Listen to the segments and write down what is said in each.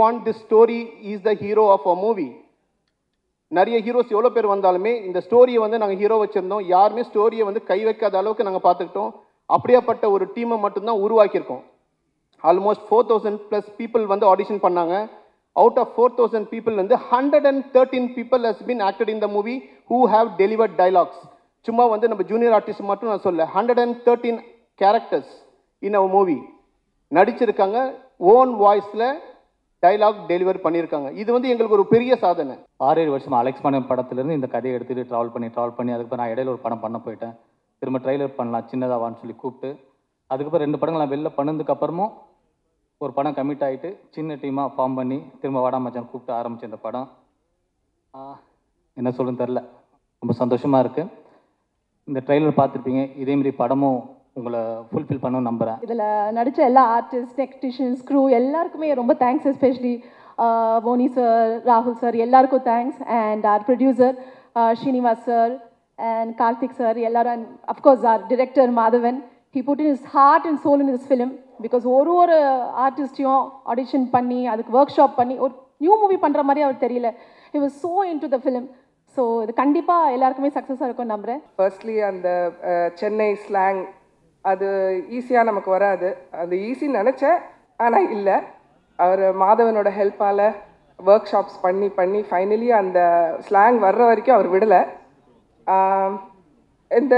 Want this story is the hero of a movie நிறைய heroes எவ்வளோ பேர் வந்தாலுமே இந்த ஸ்டோரியை வந்து நாங்கள் ஹீரோ வச்சுருந்தோம். யாருமே ஸ்டோரியை வந்து கை வைக்காத அளவுக்கு நாங்கள் பார்த்துக்கிட்டோம். அப்படியாப்பட்ட ஒரு டீமை மட்டும்தான் உருவாக்கியிருக்கோம். Almost four thousand plus people வந்து ஆடிஷன் பண்ணாங்க. Out of four thousand people வந்து hundred and thirteen people has been acted in the movie who have delivered dialogues சும்மா வந்து நம்ம ஜூனியர் ஆர்டிஸ்ட் மட்டும் நான் சொல்ல hundred and thirteen characters in our movie நடிச்சிருக்காங்க. ஓன் வாய்ஸில் டைலாக் டெலிவர் பண்ணியிருக்காங்க. இது வந்து எங்களுக்கு ஒரு பெரிய சாதனை. ஆறு ஏழு வருஷம் அலெக்ஸ் பண்ண படத்துலேருந்து இந்த கதையை எடுத்துகிட்டு ட்ராவல் பண்ணி ட்ராவல் பண்ணி அதுக்கப்புறம் நான் இடையில ஒரு படம் பண்ண போயிட்டேன். திரும்ப ட்ரைலர் பண்ணலாம் சின்னதாவான்னு சொல்லி கூப்பிட்டு அதுக்கப்புறம் ரெண்டு படங்கள் நான் வெளில பண்ணதுக்கப்புறமும் ஒரு படம் கமிட் ஆகிட்டு சின்ன டீமாக ஃபார்ம் பண்ணி திரும்ப வாடாமச்சான் கூப்பிட்டு ஆரம்பித்த இந்த படம். என்ன சொல்லுன்னு தெரில ரொம்ப சந்தோஷமாக இருக்குது இந்த ட்ரெயிலர் பார்த்துருப்பீங்க. இதேமாரி படமும் உங்களை ஃபுல்ஃபில் பண்ணணும்னு நம்புகிறேன் இதில் நடித்த எல்லா ஆர்டிஸ்ட் டெக்னீஷியன்ஸ் க்ரூ எல்லாருக்குமே ரொம்ப தேங்க்ஸ் எஸ்பெஷலி மோனி சார் ராகுல் சார் எல்லாருக்கும் thanks and our producer Srinivas sir and Karthik sir எல்லாரும் and of course our director Madhavan he put in his heart and soul in his film because ஒரு ஒரு ஆர்டிஸ்டையும் audition பண்ணி அதுக்கு work shop பண்ணி ஒரு new movie பண்ணுற மாதிரி அவர் தெரியல. He was so into the film so இது கண்டிப்பாக எல்லாருக்குமே சக்ஸஸாக இருக்கும் நம்புகிறேன் ஃபர்ஸ்ட்லி அந்த சென்னை ஸ்லாங் அது ஈஸியாக நமக்கு வராது. அது ஈஸின்னு நினச்சேன். ஆனால் இல்லை. அவர் மாதவனோட ஹெல்ப்பால் ஒர்க் ஷாப்ஸ் பண்ணி பண்ணி ஃபைனலி அந்த ஸ்லாங் வர்ற வரைக்கும் அவர் விடலை. இந்த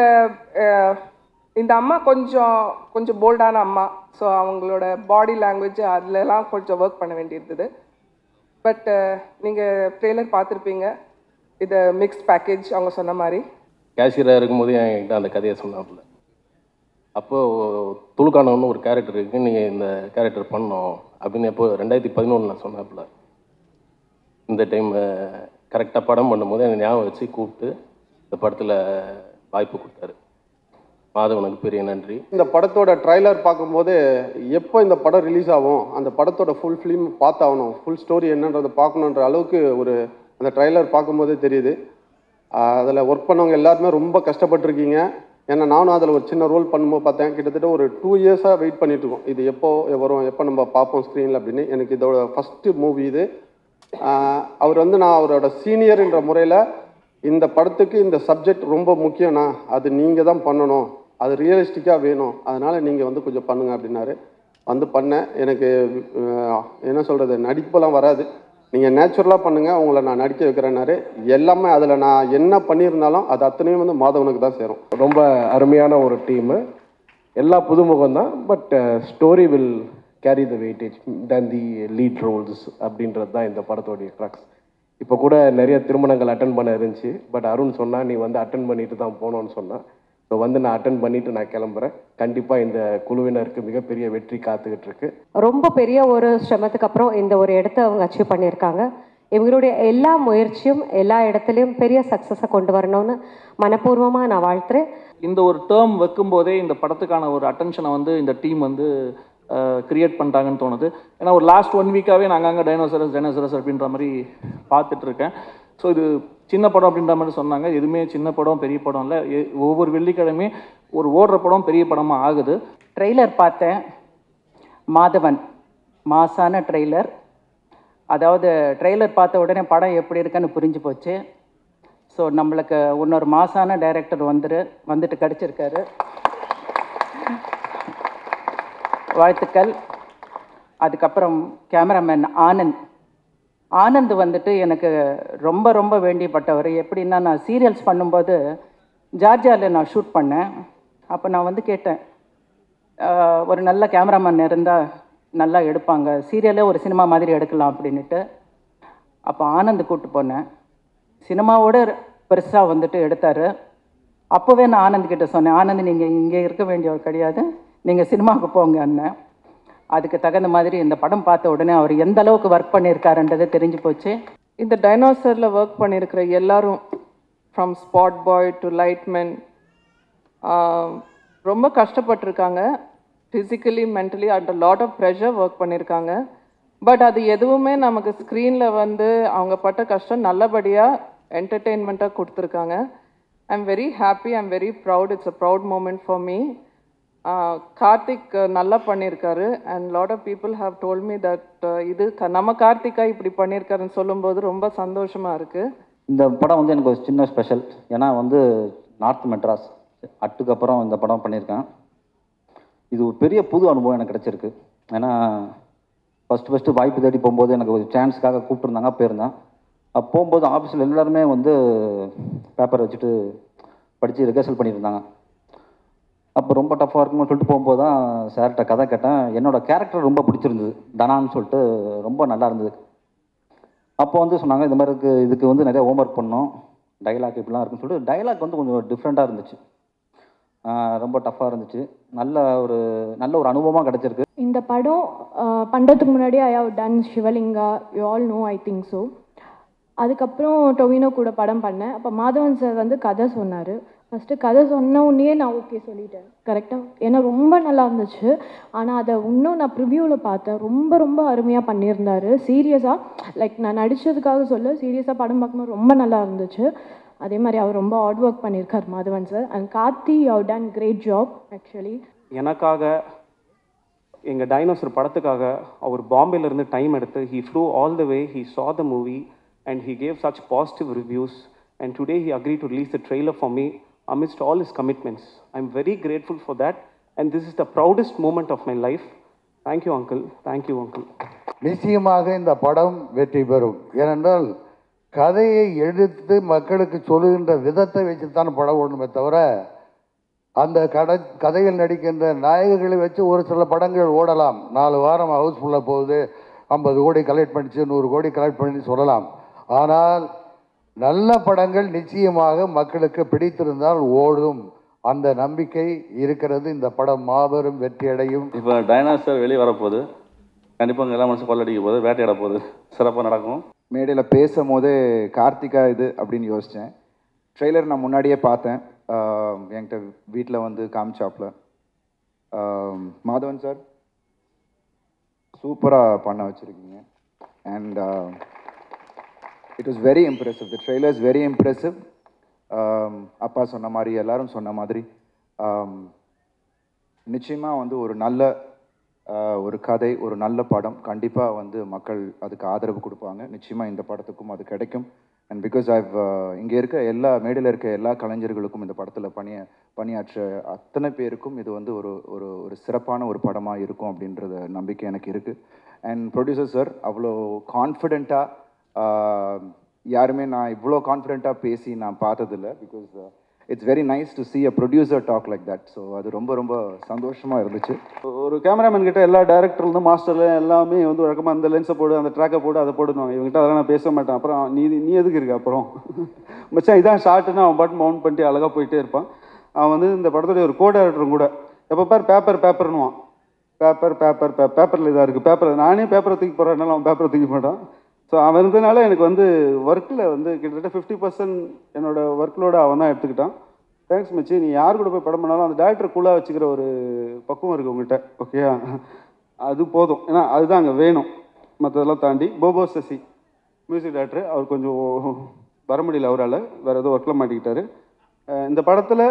இந்த அம்மா கொஞ்சம் கொஞ்சம் போல்டான அம்மா. ஸோ அவங்களோட பாடி லாங்குவேஜ் அதுலலாம் கொஞ்சம் ஒர்க் பண்ண வேண்டியிருந்தது. பட் நீங்கள் ட்ரெய்லர் பார்த்துருப்பீங்க. இதை மிக்ஸ் பேக்கேஜ் அவங்க சொன்ன மாதிரி. கேஷியராக இருக்கும்போது என்கிட்ட அந்த கதையை சொன்னாப்புல. அப்போது துளுக்கானவன்னு ஒரு கேரக்டர் இருக்குது நீங்கள் இந்த கேரக்டர் பண்ணோம் அப்படின்னு எப்போ ரெண்டாயிரத்தி பதினொன்றில் சொன்னப்பில். இந்த டைம் கரெக்டாக படம் பண்ணும்போது எனக்கு ஞாபகம் வச்சு கூப்பிட்டு இந்த படத்தில் வாய்ப்பு கொடுத்தாரு. மாதவனுக்கு பெரிய நன்றி. இந்த படத்தோட ட்ரைலர் பார்க்கும்போது எப்போ இந்த படம் ரிலீஸ் ஆகும் அந்த படத்தோட ஃபுல் ஃபிலிம் பார்த்தாகணும் ஃபுல் ஸ்டோரி என்னன்றதை பார்க்கணுன்ற அளவுக்கு ஒரு அந்த ட்ரைலர் பார்க்கும்போதே தெரியுது. அதில் ஒர்க் பண்ணவங்க எல்லாருமே ரொம்ப கஷ்டப்பட்டிருக்கீங்க. ஏன்னா நானும் அதில் ஒரு சின்ன ரோல் பண்ணும்போது பார்த்தேன். கிட்டத்தட்ட ஒரு டூ இயர்ஸாக வெயிட் பண்ணிட்டு இருக்கோம். இது எப்போ வரும் எப்போ நம்ம பார்ப்போம் ஸ்க்ரீனில் அப்படின்னு. எனக்கு இதோட ஃபஸ்ட்டு மூவி இது. அவர் வந்து நான் அவரோட சீனியர்ன்ற முறையில் இந்த படத்துக்கு இந்த சப்ஜெக்ட் ரொம்ப முக்கியம்ண்ணா அது நீங்கள் தான் பண்ணணும். அது ரியலிஸ்டிக்காக வேணும். அதனால் நீங்கள் வந்து கொஞ்சம் பண்ணுங்கள் அப்படின்னாரு. வந்து பண்ணேன். எனக்கு என்ன சொல்கிறது நடிப்பெல்லாம் வராது. நீங்கள் நேச்சுரலாக பண்ணுங்கள் உங்களை நான் நடிக்க வைக்கிறேன்னாரு. எல்லாமே அதில் நான் என்ன பண்ணியிருந்தாலும் அது அத்தனையும் வந்து மாதவனுக்கு தான் சேரும். ரொம்ப அருமையான ஒரு டீமு எல்லா புதுமுகம் தான் but story will carry the weightage than the lead roles அப்படின்றது தான் இந்த படத்தோடைய க்ரக்ஸ் இப்போ கூட நிறைய திருமணங்கள் அட்டன் பண்ண இருந்துச்சு பட் அருண் சொன்னால் நீ வந்து அட்டன் பண்ணிட்டு தான் போனோன்னு சொன்னால் ஸோ வந்து நான் அட்டன் பண்ணிட்டு நான் கிளம்புறேன். கண்டிப்பாக இந்த குழுவினருக்கு மிகப்பெரிய வெற்றி காத்துக்கிட்டு இருக்கு ரொம்ப பெரிய ஒரு சிரமத்துக்கு அப்புறம் இந்த ஒரு இடத்த அவங்க அச்சீவ் பண்ணியிருக்காங்க. இவங்களுடைய எல்லா முயற்சியும் எல்லா இடத்துலையும் பெரிய சக்ஸஸை கொண்டு வரணும்னு மனப்பூர்வமாக நான் வாழ்த்துறேன். இந்த ஒரு டேர்ம் வைக்கும்போதே இந்த படத்துக்கான ஒரு அட்டென்ஷனை வந்து இந்த டீம் வந்து கிரியேட் பண்ணிட்டாங்கன்னு தோணுது. ஏன்னா ஒரு லாஸ்ட் ஒன் வீக்காகவே நாங்கள் அங்கே டைனோசரஸ் டைனோசரஸ் அப்படின்ற மாதிரி பார்த்துட்டு இருக்கேன். ஸோ இது சின்ன படம் அப்படின்ற மாதிரி சொன்னாங்க. எதுவுமே சின்ன படம் பெரிய படம் இல்லை. எ- ஒவ்வொரு வெள்ளிக்கிழமையும் ஒரு ஓடுற படம் பெரிய படமாக ஆகுது. ட்ரெய்லர் பார்த்தேன். மாதவன் மாசான ட்ரெய்லர் அதாவது ட்ரெய்லர் பார்த்த உடனே படம் எப்படி இருக்குன்னு புரிஞ்சு போச்சு. ஸோ நம்மளுக்கு இன்னொரு மாசான டைரக்டர் வந்துரு வந்துட்டு கிடச்சிருக்காரு. வாழ்த்துக்கள். அதுக்கப்புறம் கேமராமேன் ஆனந்த். ஆனந்த் வந்துட்டு எனக்கு ரொம்ப ரொம்ப வேண்டியப்பட்டவர். எப்படின்னா நான் சீரியல்ஸ் பண்ணும்போது ஜார்ஜியாவில் நான் ஷூட் பண்ணேன். அப்போ நான் வந்து கேட்டேன் ஒரு நல்ல கேமராமேன் இருந்தால் நல்லா எடுப்பாங்க. சீரியலே ஒரு சினிமா மாதிரி எடுக்கலாம் அப்படின்னுட்டு. அப்போ ஆனந்த் கூப்பிட்டு போனேன். சினிமாவோட பெருசாக வந்துட்டு எடுத்தார். அப்போவே நான் ஆனந்த் கிட்டே சொன்னேன் ஆனந்த் நீங்கள் இங்கே இருக்க வேண்டியவர் கிடையாது. நீங்கள் சினிமாவுக்கு போங்க அண்ணன் அதுக்கு தகுந்த மாதிரி இந்த படம் பார்த்த உடனே அவர் எந்த அளவுக்கு ஒர்க் பண்ணியிருக்காருன்றது தெரிஞ்சு போச்சு. இந்த டைனோசரில் ஒர்க் பண்ணியிருக்கிற எல்லாரும் from spot boy to light men ரொம்ப கஷ்டப்பட்டிருக்காங்க. Physically mentally and lot of pressure work பண்ணியிருக்காங்க. பட் அது எதுவுமே நமக்கு ஸ்க்ரீனில் வந்து அவங்க பட்ட கஷ்டம் நல்லபடியாக என்டர்டெயின்மெண்ட்டாக கொடுத்துருக்காங்க. I am very happy I am very proud it's a proud moment for me Karthik நல்லா பண்ணியிருக்காரு and lot of people have told me that இது க- நம்ம கார்த்திகா இப்படி பண்ணியிருக்காருன்னு சொல்லும்போது ரொம்ப சந்தோஷமாக இருக்குது இந்த படம் வந்து எனக்கு ஒரு சின்ன ஸ்பெஷல் ஏன்னா வந்து நார்த் மெட்ராஸ் அட்டுக்கப்புறம் இந்த படம் பண்ணியிருக்கேன் இது ஒரு பெரிய புது அனுபவம் எனக்கு கிடச்சிருக்கு. ஏன்னா ஃபஸ்ட்டு ஃபஸ்ட்டு வாய்ப்பு தேடி போகும்போது எனக்கு ஒரு சான்ஸ்க்காக கூப்பிட்டுருந்தாங்க போயிருந்தேன். அப்போ போகும்போது ஆஃபீஸில் எல்லாருமே வந்து பேப்பர் வச்சுட்டு படித்து ரிகர்சல் பண்ணியிருந்தாங்க அப்போ ரொம்ப டஃப்பாக இருக்கும்னு சொல்லிட்டு போகும்போது தான் சார்கிட்ட கதை கேட்டேன். என்னோட கேரக்டர் ரொம்ப பிடிச்சிருந்தது. தனான்னு சொல்லிட்டு ரொம்ப நல்லா இருந்தது. அப்போ வந்து சொன்னாங்க இந்த மாதிரி இருக்குது இதுக்கு வந்து நிறைய ஹோம்ஒர்க் பண்ணோம் டைலாக் இப்படிலாம் இருக்குன்னு சொல்லிட்டு டைலாக் வந்து கொஞ்சம் டிஃப்ரெண்ட்டாக இருந்துச்சு. ரொம்ப டஃப்பாக இருந்துச்சு. நல்ல ஒரு நல்ல ஒரு அனுபவமாக கிடச்சிருக்கு. இந்த படம் பண்ணுறதுக்கு முன்னாடி I have done Shivalinga you all know I think so அதுக்கப்புறம் டொவினோ கூட படம் பண்ணேன். அப்போ மாதவன் சார் வந்து கதை சொன்னார். ஃபஸ்ட்டு கதை சொன்ன உடனே நான் ஓகே சொல்லிட்டேன். கரெக்டாக ஏன்னா ரொம்ப நல்லா இருந்துச்சு. ஆனால் அதை இன்னும் நான் ப்ரிவ்யூவில் பார்த்தேன். ரொம்ப ரொம்ப அருமையாக பண்ணியிருந்தாரு. சீரியஸாக லைக் நான் நடித்ததுக்காக சொல்ல சீரியஸாக படம் பார்க்கும்போது ரொம்ப நல்லா இருந்துச்சு. அதே மாதிரி அவர் ரொம்ப ஹார்ட் ஒர்க் பண்ணியிருக்கார் Madhavan sir and Karthi have done great job actually எனக்காக எங்கள் டைனோசர் படத்துக்காக அவர் பாம்பேலேருந்து டைம் எடுத்து he flew all the way he saw the movie and he gave such positive reviews and today he agree to release the trailer for me amidst all his commitments. I'm very grateful for that and this is the proudest moment of my life. Thank you, uncle. Thank you, uncle. நிச்சயமாக இந்த படம் வெற்றி பெறும் ஏனென்றால் கதையை எடுத்து மக்களுக்கு சொல்லுகின்ற விதத்தை வச்சுத்தான் படம் ஓடணுமே தவிர அந்த கட கதையில் நடிக்கின்ற நாயகர்களை வச்சு ஒரு சில படங்கள் ஓடலாம் நாலு வாரம் ஹவுஸ்ஃபுல்லாக போகுது ஐம்பது கோடி கலெக்ட் பண்ணிச்சு நூறு கோடி கலெக்ட் பண்ணி சொல்லலாம் ஆனால் நல்ல படங்கள் நிச்சயமாக மக்களுக்கு பிடித்திருந்தால் ஓடும். அந்த நம்பிக்கை இருக்கிறது. இந்த படம் மாபெரும் வெற்றி அடையும் இப்போ டைனாசர் வெளியே வரப்போகுது. கண்டிப்பாக எல்லா மனசும் கொள்ளடிக்க போகுது வேட்டையாட போகுது. சிறப்பாக நடக்கும். மேடையில் பேசும் போதே கார்த்திகா இது அப்படின்னு யோசித்தேன் ட்ரெய்லர் நான் முன்னாடியே பார்த்தேன். என்கிட்ட வீட்டில் வந்து காமிச்சாப்ல. ஆஹ் மாதவன் சார் சூப்பராக பண்ண வச்சுருக்கீங்க. And it was very impressive the trailer is very impressive அப்பா சொன்ன மாதிரி எல்லாரும் சொன்ன மாதிரி um, நிச்சயமாக வந்து ஒரு நல்ல ஒரு கதை ஒரு நல்ல படம் கண்டிப்பாக வந்து மக்கள் அதுக்கு ஆதரவு கொடுப்பாங்க. நிச்சயமாக இந்த படத்துக்கும் அது கிடைக்கும். அண்ட் பிகாஸ் ஐவ் இங்கே இருக்க எல்லா மேடையில் இருக்க எல்லா கலைஞர்களுக்கும் இந்த படத்தில் பணிய பணியாற்ற அத்தனை பேருக்கும் இது வந்து ஒரு ஒரு ஒரு சிறப்பான ஒரு படமாக இருக்கும் அப்படின்றத நம்பிக்கை எனக்கு இருக்குது அண்ட் ப்ரொடியூசர் சார் அவ்வளோ கான்ஃபிடெண்ட்டாக யாருமே நான் இவ்வளோ கான்ஃபிடெண்ட்டாக பேசி நான் பார்த்ததில்ல because it's very nice to see a producer talk like that so அது ரொம்ப ரொம்ப சந்தோஷமாக இருந்துச்சு. ஒரு கேமராமேன் கிட்ட எல்லா டேரக்டர்லேருந்து மாஸ்டர்ல எல்லாமே வந்து வழக்கமாக அந்த லென்ஸை போடு அந்த ட்ராக்கை போடு அதை போடுவாங்க இவங்ககிட்ட அதெல்லாம் நான் பேச மாட்டேன். அப்புறம் நீ நீ எதுக்கு இருக்க? அப்புறம்? மச்சான் இதான் ஷார்ட்னு அவன் பாட்டு மவுண்ட் பண்ணிட்டு அழகாக போயிட்டே இருப்பான். அவன் வந்து இந்த படத்துடைய ஒரு கோ டேரக்டரும் கூட எப்போ பார் பேப்பர் பேப்பர்னுவான் பேப்பர் பேப்பர் பே பேப்பரில் இதாக இருக்குது பேப்பர் நானே பேப்பரை தூக்கி போடுறதுனால அவன் பேப்பரை தூக்கி மாட்டான் ஸோ அவன் இருந்ததுனால எனக்கு வந்து ஒர்க்கில் வந்து கிட்டத்தட்ட ஃபிஃப்டி பர்சன்ட் என்னோட ஒர்க்லோட அவன் தான் எடுத்துக்கிட்டான். தேங்க்ஸ் மச்சி. நீ யார் கூட போய் படம் பண்ணாலும் அந்த டேரக்டர் கூலாக வச்சுக்கிற ஒரு பக்குவம் இருக்குது உங்கள்கிட்ட ஓகேயா அது போதும். ஏன்னா அதுதான் அங்கே வேணும். மற்றதெல்லாம் தாண்டி போபோ சசி மியூசிக் டேரக்டர் அவர் கொஞ்சம் வர முடியல அவரால். வேறு ஏதோ ஒர்க்கில் மாட்டிக்கிட்டாரு. இந்த படத்தில்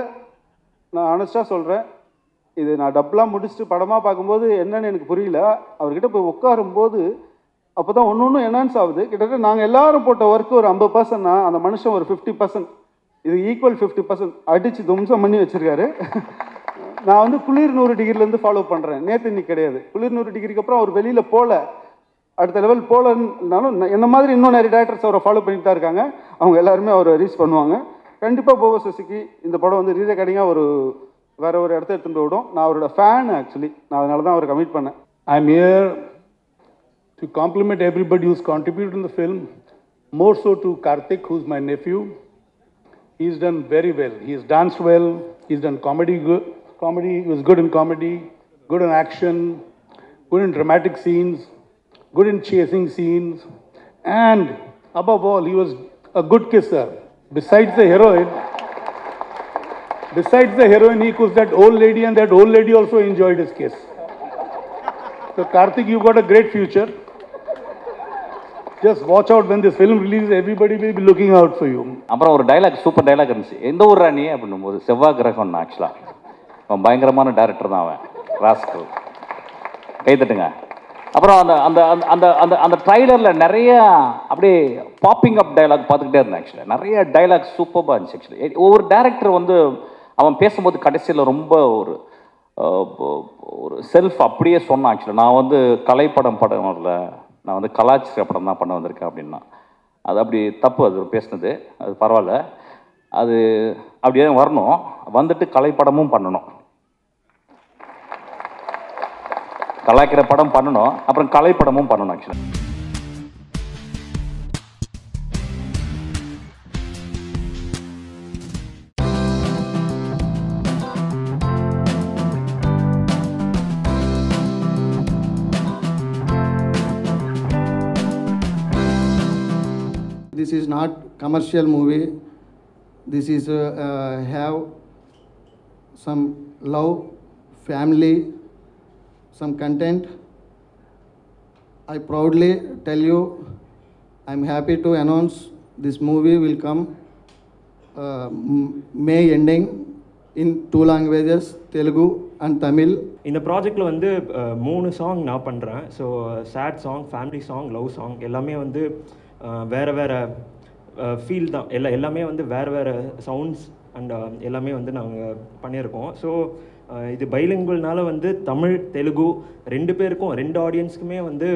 நான் ஆனஸ்டாக சொல்கிறேன் இது நான் டப்லாம் முடிச்சுட்டு படமாக பார்க்கும்போது என்னன்னு எனக்கு புரியல. அவர்கிட்ட போய் உட்காரும்போது அப்போ தான் ஒன்று ஒன்று என்ஹான்ஸ் ஆகுது. கிட்டத்தட்ட நாங்கள் எல்லாரும் போட்ட ஒர்க்கு ஒரு ஐம்பது பர்சன்ட்னா அந்த மனுஷன் ஒரு ஃபிஃப்டி பர்சன்ட் இது ஈக்குவல் ஃபிஃப்டி பர்சன்ட் அடித்து தும்சம் பண்ணி வச்சுருக்காரு. நான் வந்து குளிர் நூறு டிகிரிலேருந்து ஃபாலோ பண்ணுறேன் நேற்று இன்னைக்கு கிடையாது. குளிர் நூறு டிகிரிக்கு அப்புறம் அவர் வெளியில் போகல அடுத்த லெவல் போகலன்னாலும் என்ன மாதிரி இன்னும் நிறைய டேரக்டர்ஸ் அவரை ஃபாலோ பண்ணிட்டு தான் இருக்காங்க. அவங்க எல்லாருமே அவரை ரீச் பண்ணுவாங்க. கண்டிப்பாக போவ சசிக்கு இந்த படம் வந்து ரீரெக்கார்டிங்காக ஒரு வேற ஒரு இடத்த எடுத்துகிட்டு விடும் நான் அவரோட ஃபேன் ஆக்சுவலி நான் அதனால தான் அவரை கமிட் பண்ணேன். I am here to compliment everybody who's contributed in the film, more so to Karthik, who's my nephew. He's done very well. He's danced well. He's done comedy. Good, comedy. He was good in comedy, good in action, good in dramatic scenes, good in chasing scenes, and above all, he was a good kisser. Besides the heroine, besides the heroine, he kissed that old lady, and that old lady also enjoyed his kiss. So Karthik, you've got a great future. Just watch out when this film release everybody will be looking out for you அப்புறம் ஒரு dialogue super dialogue இருந்துச்சு. எந்த ஊர் ராணி அப்படின்னும் போது செவ்வாய் கிரகம் ஆக்சுவலாக அவன் பயங்கரமான டேரக்டர் தான் அவன். ராஸ்கல். கைத்தட்டுங்க அப்புறம் அந்த அந்த அந்த- அந்த அந்த அந்த ட்ரைலரில் நிறைய அப்படியே பாப்பிங் அப் டயலாக் பார்த்துக்கிட்டே இருந்தேன் ஆக்சுவலி நிறைய டயலாக் சூப்பராக இருந்துச்சு ஆக்சுவலி ஒவ்வொரு டேரக்டர் வந்து அவன் பேசும்போது கடைசியில் ரொம்ப ஒரு ஒரு செல்ஃப் அப்படியே சொன்னான் ஆக்சுவலி நான் வந்து கலைப்படம் படம் வரல. நான் வந்து கலாச்சார படம் தான் பண்ண வந்திருக்கேன் அப்படின்னா. அது அப்படி தப்பு அது பேசினது. அது பரவாயில்ல. அது அப்படியே வரணும். வந்துட்டு கலைப்படமும் பண்ணணும். கலாய்க்கிற படம் பண்ணணும். அப்புறம் கலைப்படமும் பண்ணணும் actually This is not commercial movie. This is uh, uh, have some love, family, some content. I proudly tell you, I'm happy to announce this movie will come uh, M- May ending in two languages, Telugu and Tamil. இந்த ப்ராஜெக்டில் வந்து அஹ், மூணு song நான் பண்ணுறேன் so sad song family song love song எல்லாமே வந்து அஹ், வேற வேற ஃபீல் தான் எல்லா எல்லாமே வந்து வேறு வேறு சவுண்ட்ஸ் அண்ட் எல்லாமே வந்து நாங்கள் பண்ணியிருக்கோம் ஸோ இது பைலிங்குவல்னால வந்து தமிழ் தெலுங்கு ரெண்டு பேருக்கும் ரெண்டு ஆடியன்ஸ்க்குமே வந்து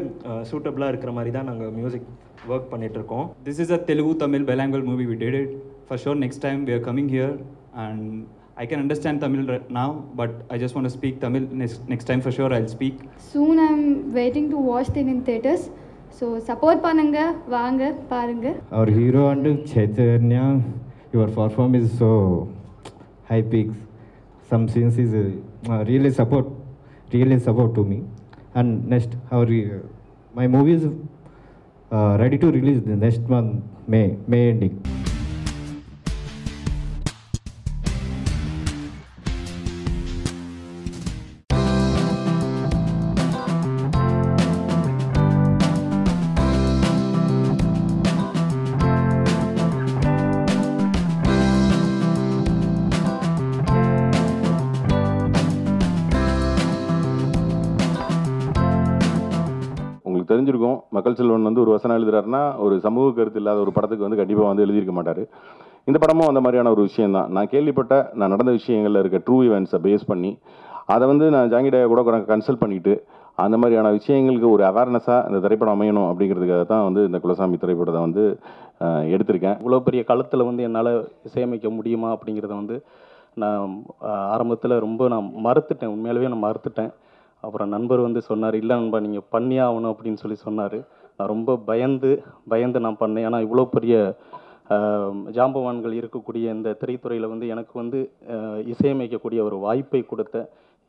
சூட்டபுளாக இருக்கிற மாதிரி தான் நாங்கள் மியூசிக் ஒர்க் பண்ணிகிட்ருக்கோம் This is a Telugu Tamil bilingual movie. We did it. For sure, next time we are coming here, and I can understand Tamil right now, but I just want to speak Tamil. Next, next time, for sure, I'll speak. Soon I'm waiting to watch it in theaters. So support பண்ணுங்க வாங்க பாருங்க Our hero and Chaitanya, your perform is so high peaks. Some scenes is uh, uh, really support, really support to me. And next, our uh, my movie is uh, ready to release வசனம் எழுதுறாருன்னா ஒரு சமூக கருத்து இல்லாத ஒரு படத்துக்கு வந்து கண்டிப்பாக வந்து எழுதியிருக்க மாட்டார். இந்த படமும் அந்த மாதிரியான ஒரு விஷயம் தான். நான் கேள்விப்பட்ட நான் நடந்த விஷயங்களில் இருக்க ட்ரூ இவெண்ட்ஸை பேஸ் பண்ணி அதை வந்து நான் ஜாங்கிடைய கூட கன்சல்ட் பண்ணிவிட்டு அந்த மாதிரியான விஷயங்களுக்கு ஒரு அவேர்னஸாக இந்த திரைப்படம் அமையணும் அப்படிங்கிறதுக்காக தான் வந்து இந்த குலசாமி திரைப்படத்தை வந்து எடுத்திருக்கேன். இவ்வளோ பெரிய களத்தில் வந்து என்னால் இசையமைக்க முடியுமா அப்படிங்கிறத வந்து நான் ஆரம்பத்தில் ரொம்ப நான் மறுத்துட்டேன். உண்மையாலவே நான் மறுத்துட்டேன். அப்புறம் நண்பர் வந்து சொன்னார் இல்லை நண்பா நீங்கள் பண்ணியே ஆகணும் அப்படின்னு சொல்லி சொன்னார். நான் ரொம்ப பயந்து பயந்து நான் பண்ணேன். ஏன்னா இவ்வளோ பெரிய ஜாம்பவான்கள் இருக்கக்கூடிய இந்த திரைத்துறையில் வந்து எனக்கு வந்து இசையமைக்கக்கூடிய ஒரு வாய்ப்பை கொடுத்த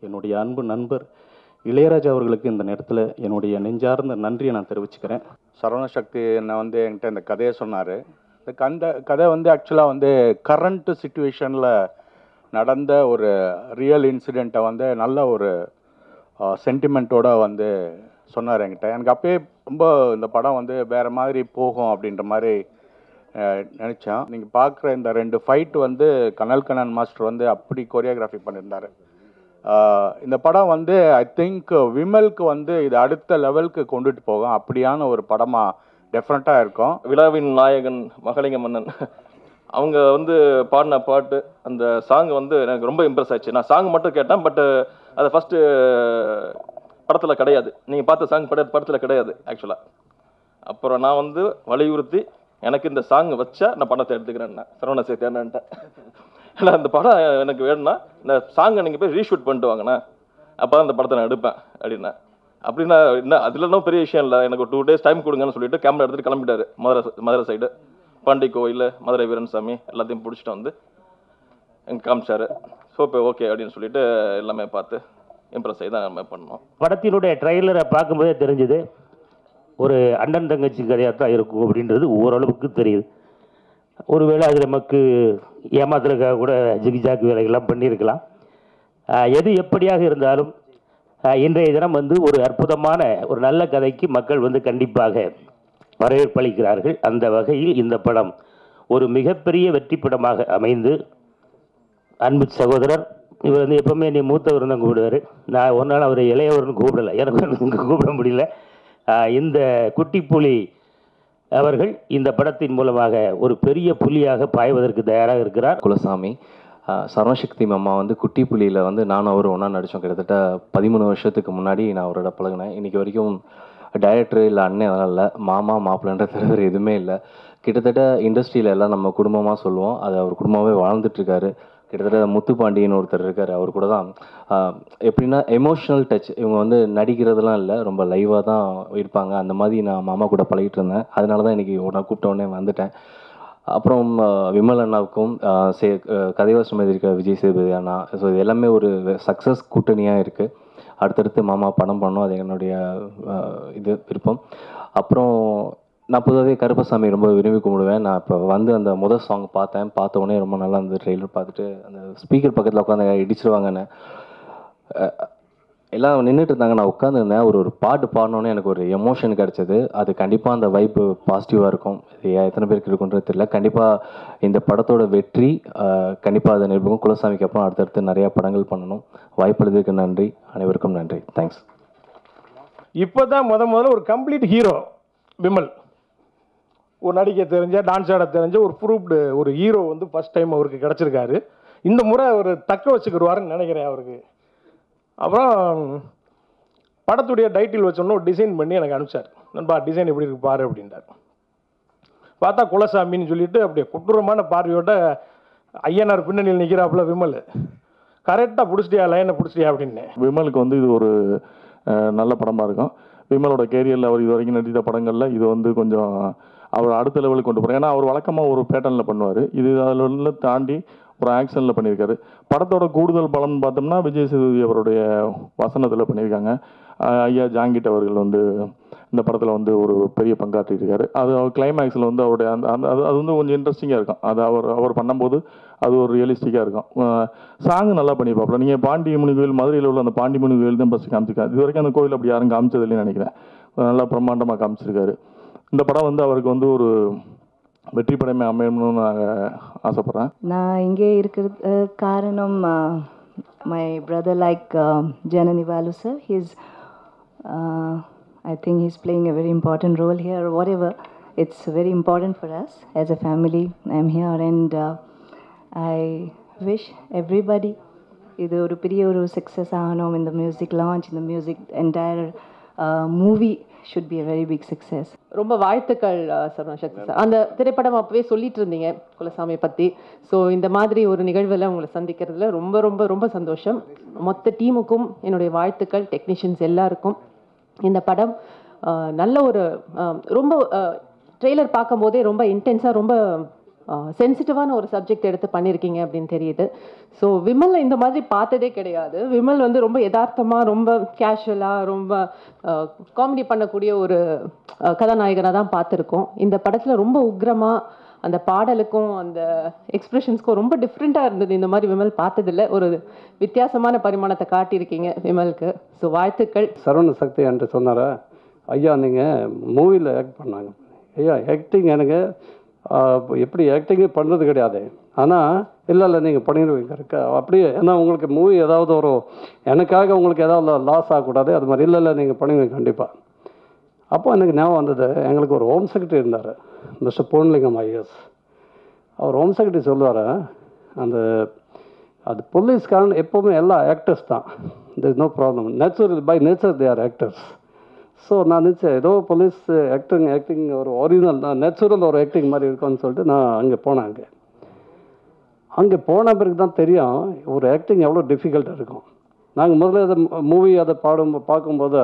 என்னுடைய அன்பு நண்பர் இளையராஜா அவர்களுக்கு இந்த நேரத்தில் என்னுடைய நெஞ்சார்ந்த நன்றியை நான் தெரிவிச்சுக்கிறேன். சரவண சக்தி என்னை வந்து என்கிட்ட இந்த கதையை சொன்னார். இந்த கந்த கதை வந்து ஆக்சுவலாக வந்து கரண்ட் சுச்சுவேஷனில் நடந்த ஒரு ரியல் இன்சிடெண்ட்டை வந்து நல்ல ஒரு சென்டிமெண்ட்டோட வந்து சொன்னார் என்கிட்ட. எனக்கு அப்பயே ரொம்ப இந்த படம் வந்து வேறு மாதிரி போகும் அப்படின்ற மாதிரி நினச்சேன். நீங்கள் பார்க்குற இந்த ரெண்டு ஃபைட் வந்து கனல் கண்ணன் மாஸ்டர் வந்து அப்படி கொரியோகிராஃபி பண்ணியிருந்தாரு. இந்த படம் வந்து ஐ திங்க் விமலுக்கு வந்து இது அடுத்த லெவலுக்கு கொண்டுட்டு போகும். அப்படியான ஒரு படமாக டெஃபினட்டாக இருக்கும். விழாவின் நாயகன் மகளிங்க மன்னன் அவங்க வந்து பாடின பாட்டு அந்த சாங் வந்து எனக்கு ரொம்ப இம்ப்ரெஸ் ஆச்சு. நான் சாங் மட்டும் கேட்டேன் பட் அதை ஃபஸ்ட்டு படத்தில் கிடையாது. நீங்கள் பார்த்த சாங் பட படத்தில் கிடையாது ஆக்சுவலாக அப்புறம் நான் வந்து வலியுறுத்தி எனக்கு இந்த சாங் வச்சா நான் படத்தை எடுத்துக்கிறேன். சரவண சேர்த்தேன்னுட்டேன் ஏன்னா அந்த படம் எனக்கு வேணும்னா இந்த சாங்கை நீங்கள் போய் ரீஷூட் பண்ணிட்டு வாங்கண்ணா. அப்போ தான் இந்த படத்தை நான் எடுப்பேன் அப்படின்னா. அப்படின்னா என்ன அதில் பெரிய விஷயம் இல்லை. எனக்கு டூ டேஸ் டைம் கொடுங்கன்னு சொல்லிட்டு கேமரா எடுத்துகிட்டு கிளம்பிட்டாரு மதுரை மதுரை சைடு பாண்டி கோயில் மதுரை வீரன் சாமி எல்லாத்தையும் பிடிச்சிட்டு வந்து எங்கே காமிச்சாரு. ஸோ இப்போ ஓகே அப்படின்னு சொல்லிட்டு எல்லாமே பார்த்து இம்ப்ரெஸ் ஆகி தான் நம்ம பண்ணோம். படத்தினுடைய ட்ரெய்லரை பார்க்கும்போதே தெரிஞ்சுது ஒரு அண்ணன் தங்கச்சி கதையாக தான் இருக்கும் அப்படின்றது ஓரளவுக்கு தெரியுது. ஒருவேளை அது நமக்கு ஏமாத்துறதுக்காக கூட ஜிகிஜாக்கு வேலைகள்லாம் பண்ணியிருக்கலாம். எது எப்படியாக இருந்தாலும் இன்றைய தினம் வந்து ஒரு அற்புதமான ஒரு நல்ல கதைக்கு மக்கள் வந்து கண்டிப்பாக வரவேற்பளிக்கிறார்கள். அந்த வகையில் இந்த படம் ஒரு மிகப்பெரிய வெற்றி படமாக அமைந்து அன்பு சகோதரர் இவர் வந்து எப்போவுமே நீ மூத்தவர் தான் கூப்பிடுவார். நான் ஒரு நாள் அவர் இளையவர்னு கூப்பிடலை. எனக்கு கூப்பிட முடியல. இந்த குட்டி புலி அவர்கள் இந்த படத்தின் மூலமாக ஒரு பெரிய புலியாக பாய்வதற்கு தயாராக இருக்கிறார். குலசாமி ஆஹ் சர்வசக்தி மாமா வந்து குட்டி புலியில் வந்து நானும் அவர் ஒன்றா நடித்தோம் கிட்டத்தட்ட பதிமூணு வருஷத்துக்கு முன்னாடி நான் அவரோட பழகினேன். இன்றைக்கி வரைக்கும் டைரக்டர் இல்லை அண்ணன் அதெல்லாம் இல்லை மாமா மாப்பிள்ளன்ற தலைவர் எதுவுமே இல்லை. கிட்டத்தட்ட இண்டஸ்ட்ரியில் எல்லாம் நம்ம குடும்பமாக சொல்லுவோம். அது அவர் குடும்பமாகவே வாழ்ந்துட்டுருக்காரு கிட்டத்தட்ட முத்துப்பாண்டியன் ஒருத்தர் இருக்கார். அவர் கூட தான் எப்படின்னா எமோஷ்னல் டச் இவங்க வந்து நடிக்கிறதுலாம் இல்லை ரொம்ப லைவாக தான் இருப்பாங்க. அந்த மாதிரி நான் மாமா கூட பழகிட்டு இருந்தேன். அதனால தான் இன்றைக்கி உடனே கூப்பிட்ட உடனே வந்துட்டேன். அப்புறம் விமல் அண்ணாவுக்கும் சே கதைவாசம் இருக்கிற விஜய் சேதுபதி அண்ணா. ஸோ இது எல்லாமே ஒரு சக்ஸஸ் கூட்டணியாக இருக்குது அடுத்தடுத்து மாமா படம் பண்ணோம் அது என்னுடைய இது விருப்பம். அப்புறம் நான் பொதுவாகவே கருப்பசாமி ரொம்ப விரும்பி கும்பிடுவேன். நான் இப்போ வந்து அந்த முதல் சாங் பார்த்தேன். பார்த்த உடனே ரொம்ப நல்லா அந்த ட்ரெய்லர் பார்த்துட்டு அந்த ஸ்பீக்கர் பக்கத்தில் உட்காந்து இடிச்சிருவாங்கன்னு எல்லாம் நின்றுட்டு இருந்தாங்க. நான் உட்காந்துருந்தேன் ஒரு ஒரு பாட்டு பாடினோன்னே எனக்கு ஒரு எமோஷன் கிடச்சிது. அது கண்டிப்பாக அந்த வைப்பு பாசிட்டிவாக இருக்கும். இது எத்தனை பேருக்கு இருக்குன்றது தெரியல. கண்டிப்பாக இந்த படத்தோட வெற்றி கண்டிப்பாக அதை நிரூபிக்கும். குலசாமிக்கு அப்புறம் அடுத்தடுத்து நிறையா படங்கள் பண்ணணும். வாய்ப்பளித்ததுக்கு நன்றி. அனைவருக்கும் நன்றி. தேங்க்ஸ் இப்போ தான் முத முதல்ல ஒரு கம்ப்ளீட் ஹீரோ விமல். ஒரு நடிக்க தெரிஞ்ச டான்ஸ் ஆட தெரிஞ்ச ஒரு ப்ரூஃப்டு ஒரு ஹீரோ வந்து ஃபஸ்ட் டைம் அவருக்கு கிடச்சிருக்காரு. இந்த முறை அவர் தக்க வச்சுக்கிடுவாருன்னு நினைக்கிறேன் அவருக்கு. அப்புறம் படத்துடைய டைட்டில் வச்சோன்னு ஒரு டிசைன் பண்ணி எனக்கு அனுப்பிச்சார். நண்பா டிசைன் எப்படி இருக்கு பாரு அப்படின்ட்டார் பார்த்தா குலசாமின்னு சொல்லிட்டு அப்படியே கொட்டூரமான பார்வையோட ஐயனார் பின்னணியில் நிற்கிறாப்புல விமல். கரெக்டாக பிடிச்சிட்டியா லைனை பிடிச்சிட்டியா அப்படின்னு. விமலுக்கு வந்து இது ஒரு நல்ல படமாக இருக்கும். விமலோட கேரியரில் அவர் இது வரைக்கும் நடித்த படங்களில் இது வந்து கொஞ்சம் அவர் அடுத்த லெவலுக்கு கொண்டு போகிறார் ஏன்னா அவர் வழக்கமாக ஒரு பேட்டர்னில் பண்ணுவார். இது அதில் தாண்டி ஒரு ஆக்ஷனில் பண்ணியிருக்காரு. படத்தோட கூடுதல் பலன் பார்த்தோம்னா விஜய் சேதுபதி அவருடைய வசனத்தில் பண்ணியிருக்காங்க. ஐயா ஜாங்கிட் அவர்கள் வந்து இந்த படத்தில் வந்து ஒரு பெரிய பங்காற்றிருக்காரு அது அவர் கிளைமேக்ஸில் வந்து அவருடைய அந்த அந்த அது அது வந்து கொஞ்சம் இன்ட்ரெஸ்டிங்காக இருக்கும். அது அவர் அவர் பண்ணும்போது அது ஒரு ரியலிஸ்டிக்காக இருக்கும். சாங் நல்லா பண்ணியிருப்பாப்புல. நீங்கள் பாண்டியமுனி கோயில் மதுரையில் உள்ள அந்த பாண்டியமுனி கோயில் தான் ஃபஸ்ட்டு காமிச்சிருக்காரு. இது வரைக்கும் அந்த கோயில் அப்படி யாரும் காமிச்சதில்லைன்னு நினைக்கிறேன். நல்லா பிரம்மாண்டமாக காமிச்சிருக்காரு. இந்த படம் வந்து அவருக்கு வந்து ஒரு வெற்றி படமே அமையணும்னு நாங்கள் ஆசைப்பட்றேன். நான் இங்கே இருக்கிறது காரணம் my brother like Janani Lalu sir he's I think he's playing a very important role here whatever it's very important for us as a family I am here and I wish everybody இது ஒரு பெரிய ஒரு success ஆகணும். இந்த music launch இந்த music entire movie should be a very big success ரொம்ப வாழ்த்துக்கள் சரவண சக்தி sir. அந்த திரைப்படம் அப்பவே சொல்லிட்டு இருந்தீங்க குலசாமியை பற்றி ஸோ இந்த மாதிரி ஒரு நிகழ்வில் உங்களை சந்திக்கிறதுல ரொம்ப ரொம்ப ரொம்ப சந்தோஷம். மொத்த டீமுக்கும் என்னுடைய வாழ்த்துக்கள் டெக்னீஷியன்ஸ் எல்லாருக்கும். இந்த படம் நல்ல ஒரு ரொம்ப ட்ரெய்லர் பார்க்கும்போதே ரொம்ப இன்டென்ஸாக ரொம்ப சென்சிட்டிவான ஒரு சப்ஜெக்ட் எடுத்து பண்ணியிருக்கீங்க அப்படின்னு தெரியுது. ஸோ விமல் இந்த மாதிரி பார்த்ததே கிடையாது. விமல் வந்து ரொம்ப யதார்த்தமாக ரொம்ப கேஷுவலாக ரொம்ப காமெடி பண்ணக்கூடிய ஒரு கதாநாயகனாக தான் பார்த்துருக்கோம். இந்த படத்தில் ரொம்ப உக்ரமாக அந்த பாடலுக்கும் அந்த எக்ஸ்பிரஷன்ஸ்க்கும் ரொம்ப டிஃப்ரெண்ட்டாக இருந்தது. இந்த மாதிரி விமல் பார்த்ததில்ல. ஒரு வித்தியாசமான பரிமாணத்தை காட்டியிருக்கீங்க விமலுக்கு. ஸோ வாழ்த்துக்கள். சரவண சக்தி என்று சொன்னாரா? ஐயா நீங்கள் மூவியில் ஆக்ட் பண்ணாங்க. ஐயா ஆக்டிங் எனக்கு எப்படி ஆக்டிங்கே பண்ணுறது கிடையாது. ஆனால் இல்லை இல்லை நீங்கள் பண்ணிடுவீங்க இருக்கா அப்படியே ஏன்னா உங்களுக்கு மூவி ஏதாவது ஒரு எனக்காக உங்களுக்கு ஏதாவது லாஸ் ஆகக்கூடாது. அது மாதிரி இல்லை இல்லை நீங்கள் பண்ணுவீங்க கண்டிப்பாக அப்போ எனக்கு ஞாபகம் வந்தது எங்களுக்கு ஒரு ஹோம் செக்ரட்டரி இருந்தார் மிஸ்டர் பொன்லிங்கம் ஐஎஸ் அவர் ஹோம் செக்ரட்டரி சொல்லுவார் அந்த அது போலீஸ்காரன் எப்போவுமே எல்லா ஆக்டர்ஸ் தான். It is no problem natural by nature they are actors so நான் நினச்சேன் ஏதோ போலீஸ் ஆக்டிங் ஆக்டிங் ஒரு ஒரிஜினல் தான் நேச்சுரல் ஒரு ஆக்டிங் மாதிரி இருக்கும்னு சொல்லிட்டு நான் அங்கே போனேன் அங்கே. அங்கே போன பிறகு தான் தெரியும் ஒரு ஆக்டிங் எவ்வளோ டிஃபிகல்ட்டாக இருக்கும். நாங்கள் முதல்ல அதை மூவி அதை பாடும் பார்க்கும்போது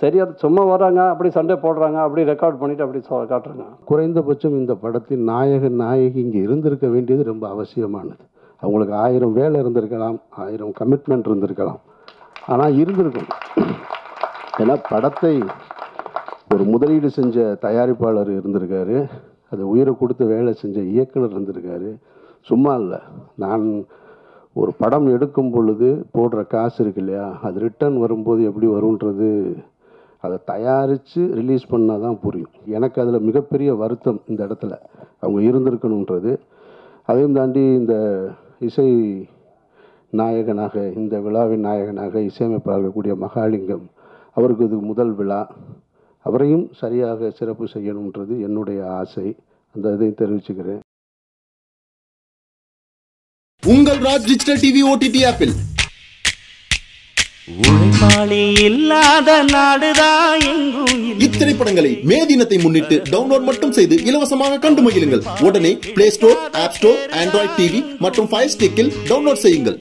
சரி அது சும்மா வராங்க அப்படி சண்டை போடுறாங்க அப்படி ரெக்கார்ட் பண்ணிவிட்டு அப்படி சொ காட்டுறாங்க. குறைந்தபட்சம் இந்த படத்தின் நாயகன் நாயகி இங்கே இருந்திருக்க வேண்டியது ரொம்ப அவசியமானது. அவங்களுக்கு ஆயிரம் வேலை இருந்திருக்கலாம் ஆயிரம் கமிட்மெண்ட் இருந்திருக்கலாம். ஆனால் இருந்திருக்கும். ஏன்னா படத்தை ஒரு முதலீடு செஞ்ச தயாரிப்பாளர் இருந்திருக்காரு. அது உயிரை கொடுத்து வேலை செஞ்ச இயக்குனர் இருந்திருக்காரு. சும்மா இல்லை. நான் ஒரு படம் எடுக்கும் பொழுது போடுற காசு இருக்கு இல்லையா? அது ரிட்டர்ன் வரும்போது எப்படி வரும்ன்றது அதை தயாரித்து ரிலீஸ் பண்ணால் தான் புரியும். எனக்கு அதில் மிகப்பெரிய வருத்தம் இந்த இடத்துல. அவங்க இருந்திருக்கணுன்றது அதையும் தாண்டி இந்த இசை நாயகனாக இந்த விழாவின் நாயகனாக இசையமைப்பாளர் கூடிய மகாலிங்கம் அவருக்கு இது முதல் விழா. அவரையும் சரியாக சிறப்பு செய்யணுன்றது என்னுடைய ஆசை. அந்த இதை தெரிவிச்சுக்கிறேன். உங்கள் ராஜ் டிஜிட்டல் டிவி ஓடிடி ஆப்பில். உழைப்பாளி இல்லாத நாடுதான் எங்கும் இத்திரைப்படங்களை மே தினத்தை முன்னிட்டு டவுன்லோட் மட்டும் செய்து இலவசமாக கண்டு மகிழுங்கள். உடனே play store app store Android TV மற்றும் ஃபயர் ஸ்டிக்கில் டவுன்லோட் செய்யுங்கள்.